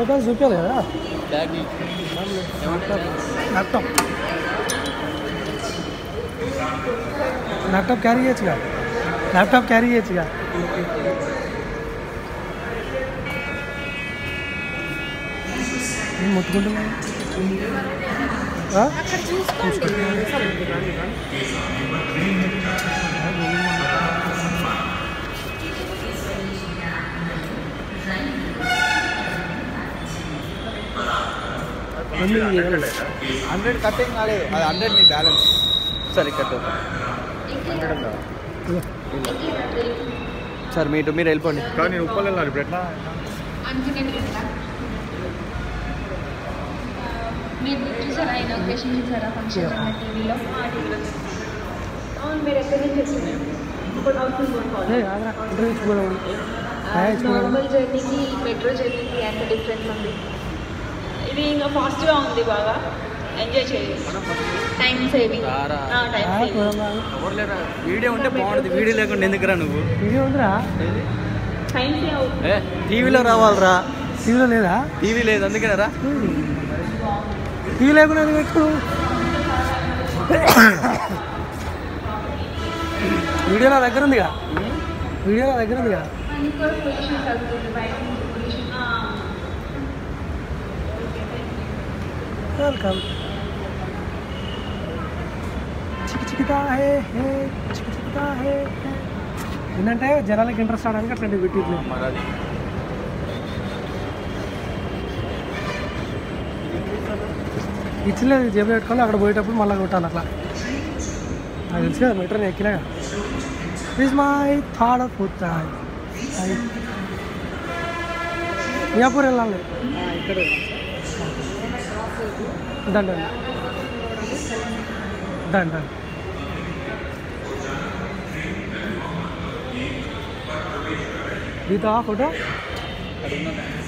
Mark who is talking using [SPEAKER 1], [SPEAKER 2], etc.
[SPEAKER 1] Photos చూపించాలి కదా
[SPEAKER 2] bag
[SPEAKER 1] laptop laptop carry చేయొచ్చుగా ల్యాప్టాప్ క్యారీ చేయొచ్చుగా ఏం ముట్టుకుంటున్నా
[SPEAKER 3] అక్కడ
[SPEAKER 2] హండ్రెడ్ కట్టింగ్ కాలేదు అది హండ్రెడ్ మీ బ్యాలెన్స్ సార్ ఇక్కడ సార్ మీరు మీరు వెళ్ళిపోండి
[SPEAKER 4] కానీ నేను ఉప్పలు వెళ్ళాలి ఇప్పుడు ఎట్లా
[SPEAKER 3] అనుకునేది కదా మీరు చూసారా ఇనాగ్రేషన్ చూసారా ఫంక్షన్ ఉన్న టీవీలో అవును మీరు ఎక్కడి నుంచి వచ్చారు ఇప్పుడు అవుతుంది
[SPEAKER 1] ఇంటర్వ్యూ ఇచ్చుకోవడం హాయ్ ఇచ్చుకోవడం
[SPEAKER 3] నార్మల్ జర్నీకి మెట్రో జర్నీకి ఎంత డిఫరెన్స్ ఉంది
[SPEAKER 5] ఇది ఇంకా ఫాస్ట్గా ఉంది బాగా. ఎంజాయ్ చేయొచ్చు
[SPEAKER 3] టైం సేవింగ్.
[SPEAKER 5] టైం సేవింగ్
[SPEAKER 1] చూడమ్మా.
[SPEAKER 2] ఎవరు లేరా? వీడియో ఉంటే బాగుంటుంది. వీడియో లేకుండా ఎందుకురా నువ్వు?
[SPEAKER 1] వీడియో ఉందిరా.
[SPEAKER 5] టైం సేవ్
[SPEAKER 2] ఏ టీవీలో రావాలిరా.
[SPEAKER 1] టీవీలో లేదా?
[SPEAKER 2] టీవీ లేదు అందుకేనరా
[SPEAKER 1] టీవీ లేకుండా ఎందుకు పెట్టు వీడియో నా దగ్గర ఉందిగా. వీడియో నా దగ్గర ఉందిగా.
[SPEAKER 3] కూడా పొల్యూషన్ తగ్గుతుంది బయట నుంచి పొల్యూషన్
[SPEAKER 1] వెల్కమ్ చికి చికితా హే హే చికి చికితా హే హే ఏంటంటే జనాలకి ఇంట్రెస్ట్ అవడానికి అట్లాంటి పెట్టిట్లు
[SPEAKER 2] మరి
[SPEAKER 1] ఇచ్చలేదు జేబు పెట్టుకొని అక్కడ పోయేటప్పుడు మళ్ళీ కొట్టాలి అట్లా నాకు తెలుసు కదా మెట్రో ఎక్కినా this my thought of Miyapur వెళ్ళాలి
[SPEAKER 2] ఇక్కడ
[SPEAKER 1] done done done done
[SPEAKER 2] Dito ako, do? Ano na?